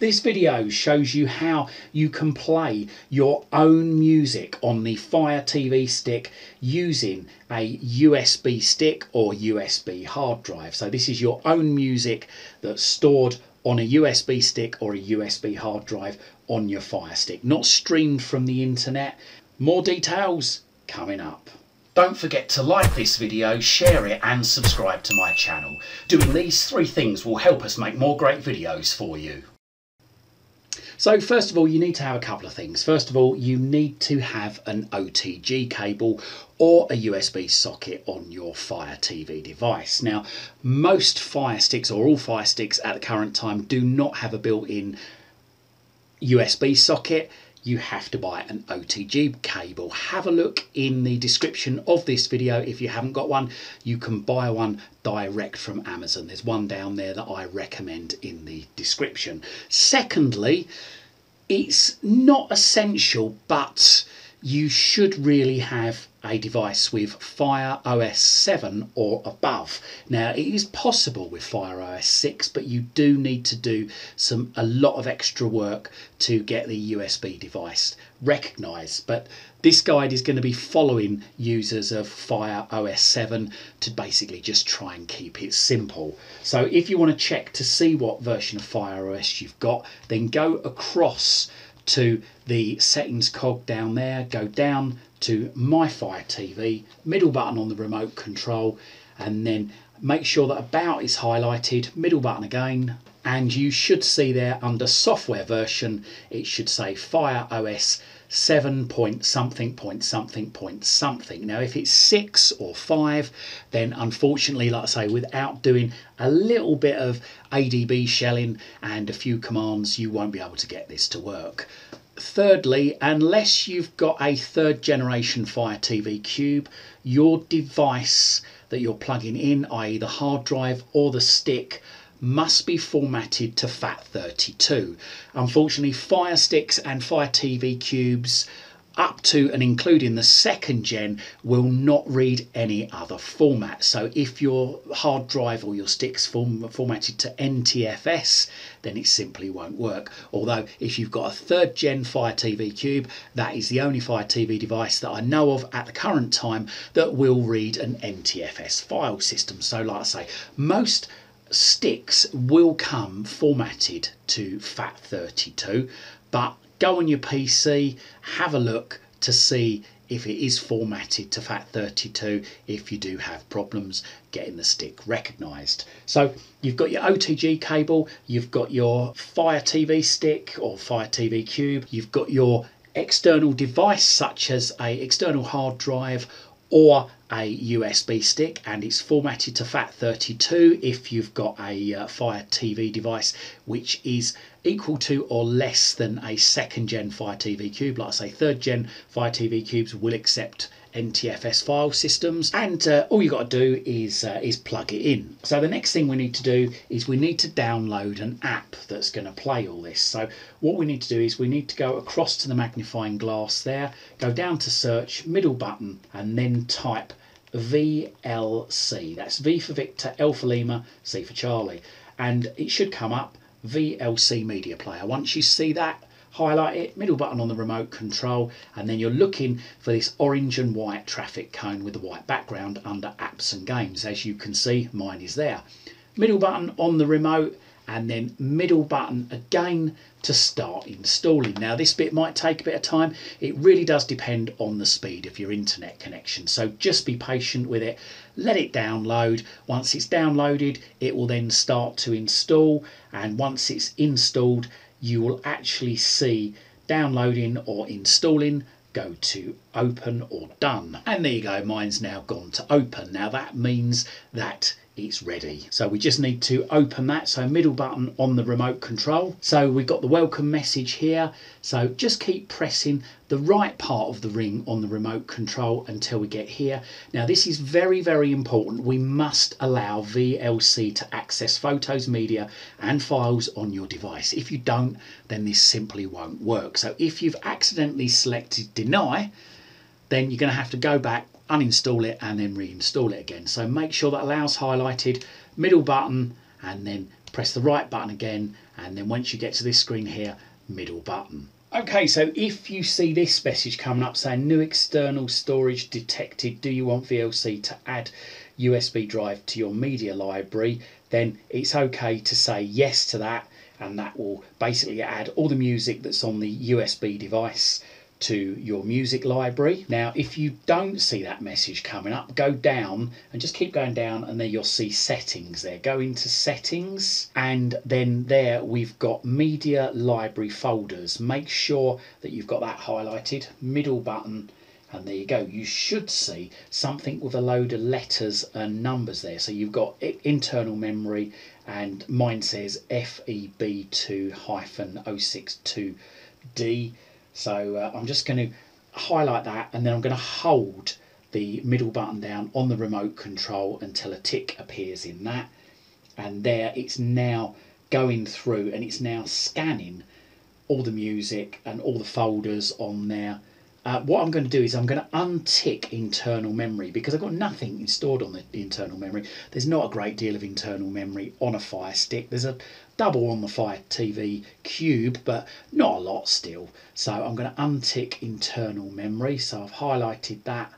This video shows you how you can play your own music on the Fire TV stick using a USB stick or USB hard drive. So this is your own music that's stored on a USB stick or a USB hard drive on your Fire Stick, not streamed from the internet. More details coming up. Don't forget to like this video, share it and subscribe to my channel. Doing these three things will help us make more great videos for you. So first of all, you need to have a couple of things. First of all, you need to have an OTG cable or a USB socket on your Fire TV device. Now, most Fire Sticks or all Fire Sticks at the current time do not have a built-in USB socket you have to buy an OTG cable. Have a look in the description of this video. If you haven't got one, you can buy one direct from Amazon. There's one down there that I recommend in the description. Secondly, it's not essential, but you should really have a device with Fire OS 7 or above. Now it is possible with Fire OS 6 but you do need to do some a lot of extra work to get the USB device recognized but this guide is going to be following users of Fire OS 7 to basically just try and keep it simple. So if you want to check to see what version of Fire OS you've got then go across to the settings cog down there, go down to My Fire TV, middle button on the remote control, and then make sure that About is highlighted, middle button again, and you should see there under software version, it should say Fire OS 7 point something point something point something. Now, if it's 6 or 5, then unfortunately, like I say, without doing a little bit of ADB shelling and a few commands, you won't be able to get this to work. Thirdly, unless you've got a third generation Fire TV Cube, your device that you're plugging in, i.e. the hard drive or the stick, must be formatted to FAT32. Unfortunately, Fire Sticks and Fire TV Cubes up to and including the second gen will not read any other format. So if your hard drive or your sticks form, formatted to NTFS, then it simply won't work. Although if you've got a third gen Fire TV Cube, that is the only Fire TV device that I know of at the current time that will read an NTFS file system. So like I say, most sticks will come formatted to FAT32, but go on your PC, have a look to see if it is formatted to FAT32 if you do have problems getting the stick recognized. So you've got your OTG cable, you've got your Fire TV stick or Fire TV Cube, you've got your external device such as a external hard drive or a USB stick and it's formatted to FAT32 if you've got a uh, Fire TV device which is equal to or less than a second gen Fire TV Cube. Like I say, third gen Fire TV Cubes will accept NTFS file systems and uh, all you got to do is uh, is plug it in. So the next thing we need to do is we need to download an app that's going to play all this. So what we need to do is we need to go across to the magnifying glass there, go down to search, middle button and then type VLC. That's V for Victor, L for Lima, C for Charlie. And it should come up VLC Media Player. Once you see that, highlight it, middle button on the remote control, and then you're looking for this orange and white traffic cone with the white background under apps and games. As you can see, mine is there. Middle button on the remote, and then middle button again to start installing. Now this bit might take a bit of time. It really does depend on the speed of your internet connection. So just be patient with it. Let it download. Once it's downloaded, it will then start to install. And once it's installed, you will actually see downloading or installing go to open or done. And there you go mine's now gone to open. Now that means that it's ready. So we just need to open that. So middle button on the remote control. So we've got the welcome message here. So just keep pressing the right part of the ring on the remote control until we get here. Now this is very, very important. We must allow VLC to access photos, media and files on your device. If you don't, then this simply won't work. So if you've accidentally selected deny, then you're going to have to go back uninstall it and then reinstall it again. So make sure that allows highlighted, middle button, and then press the right button again and then once you get to this screen here, middle button. Okay, so if you see this message coming up saying new external storage detected, do you want VLC to add USB drive to your media library, then it's okay to say yes to that and that will basically add all the music that's on the USB device to your music library. Now, if you don't see that message coming up, go down and just keep going down, and then you'll see settings there. Go into settings, and then there we've got media library folders. Make sure that you've got that highlighted, middle button. And there you go. You should see something with a load of letters and numbers there. So you've got internal memory, and mine says FEB2-062D so uh, I'm just going to highlight that and then I'm going to hold the middle button down on the remote control until a tick appears in that. And there it's now going through and it's now scanning all the music and all the folders on there uh, what I'm going to do is I'm going to untick internal memory because I've got nothing stored on the internal memory. There's not a great deal of internal memory on a Fire Stick. There's a double on the Fire TV Cube, but not a lot still. So I'm going to untick internal memory. So I've highlighted that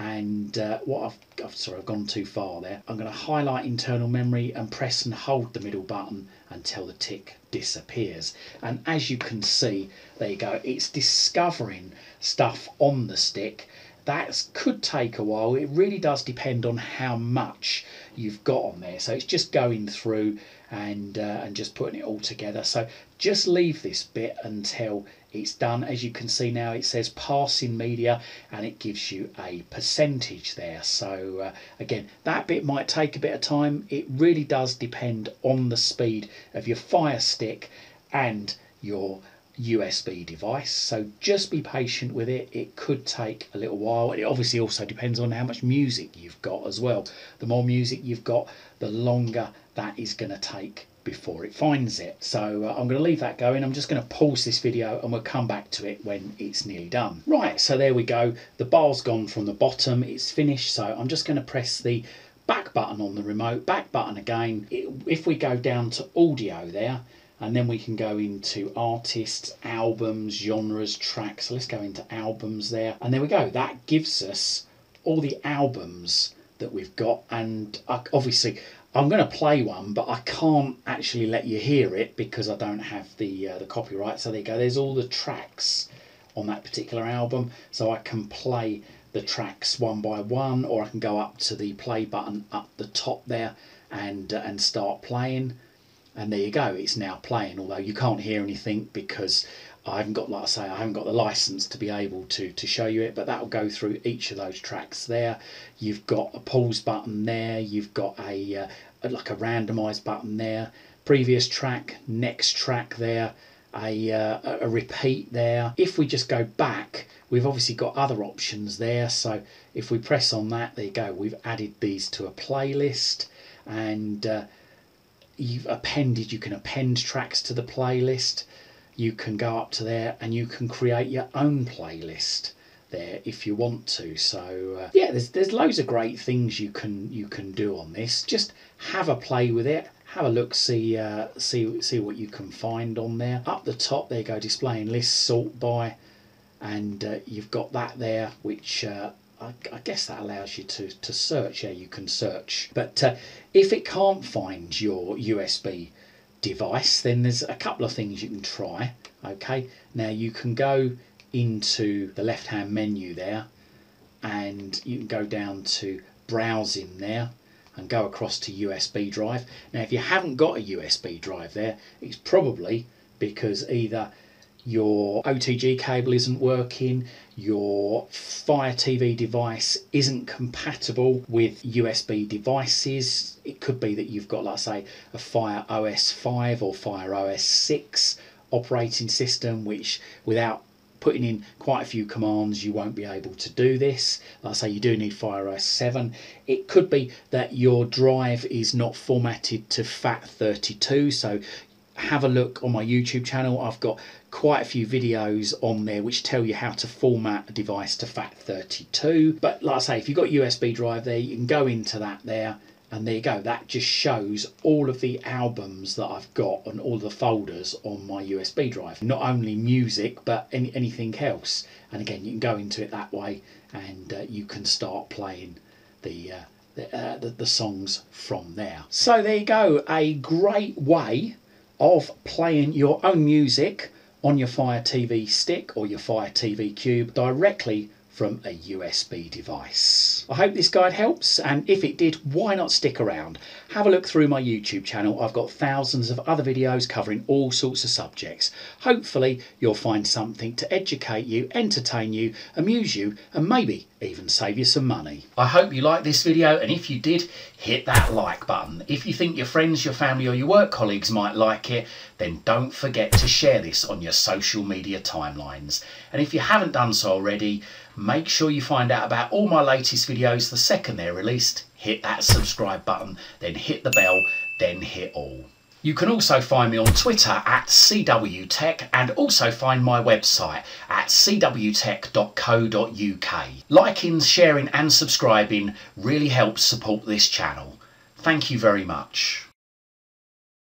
and uh, what I've, I've, sorry I've gone too far there I'm going to highlight internal memory and press and hold the middle button until the tick disappears and as you can see there you go it's discovering stuff on the stick that could take a while. It really does depend on how much you've got on there. So it's just going through and uh, and just putting it all together. So just leave this bit until it's done. As you can see now it says parsing media and it gives you a percentage there. So uh, again that bit might take a bit of time. It really does depend on the speed of your fire stick and your USB device so just be patient with it it could take a little while it obviously also depends on how much music you've got as well the more music you've got the longer that is going to take before it finds it. So uh, I'm going to leave that going. I'm just going to pause this video and we'll come back to it when it's nearly done. Right, so there we go. The bar's gone from the bottom. It's finished. So I'm just going to press the back button on the remote, back button again. If we go down to audio there, and then we can go into artists, albums, genres, tracks. So let's go into albums there. And there we go. That gives us all the albums that we've got. And obviously, I'm going to play one, but I can't actually let you hear it because I don't have the uh, the copyright. So there you go. There's all the tracks on that particular album, so I can play the tracks one by one, or I can go up to the play button up the top there and uh, and start playing. And there you go. It's now playing, although you can't hear anything because I haven't got, like I say, I haven't got the license to be able to to show you it, but that will go through each of those tracks there. You've got a pause button there. You've got a, uh, like a randomized button there. Previous track, next track there. A, uh, a repeat there. If we just go back, we've obviously got other options there. So if we press on that, there you go. We've added these to a playlist and uh, you've appended, you can append tracks to the playlist. You can go up to there and you can create your own playlist there if you want to. So uh, yeah there's there's loads of great things you can you can do on this. Just have a play with it have a look see uh, see see what you can find on there. Up the top there you go displaying list sort by. And uh, you've got that there which uh, I, I, guess that allows you to, to search yeah you can search but uh, if it can't find your USB device, then there's a couple of things you can try. Okay, now you can go into the left hand menu there and you can go down to browsing there and go across to USB drive. Now, if you haven't got a USB drive there, it's probably because either your OTG cable isn't working, your Fire TV device isn't compatible with USB devices. It could be that you've got, let's say, a Fire OS 5 or Fire OS 6 operating system, which without putting in quite a few commands you won't be able to do this like say you do need FireOS 7 it could be that your drive is not formatted to FAT32 so have a look on my YouTube channel. I've got quite a few videos on there which tell you how to format a device to FAT32. But like I say, if you've got USB drive there, you can go into that there and there you go. That just shows all of the albums that I've got and all the folders on my USB drive. Not only music but any, anything else. And again you can go into it that way and uh, you can start playing the, uh, the, uh, the, the songs from there. So there you go. A great way of playing your own music on your Fire TV stick or your Fire TV Cube directly from a USB device. I hope this guide helps and if it did why not stick around. Have a look through my YouTube channel I've got thousands of other videos covering all sorts of subjects. Hopefully you'll find something to educate you, entertain you, amuse you and maybe even save you some money. I hope you liked this video and if you did, hit that like button. If you think your friends, your family or your work colleagues might like it, then don't forget to share this on your social media timelines. And if you haven't done so already, make sure you find out about all my latest videos the second they're released. Hit that subscribe button, then hit the bell, then hit all. You can also find me on Twitter at CWTek and also find my website at cwtek.co.uk. Liking, sharing and subscribing really helps support this channel. Thank you very much.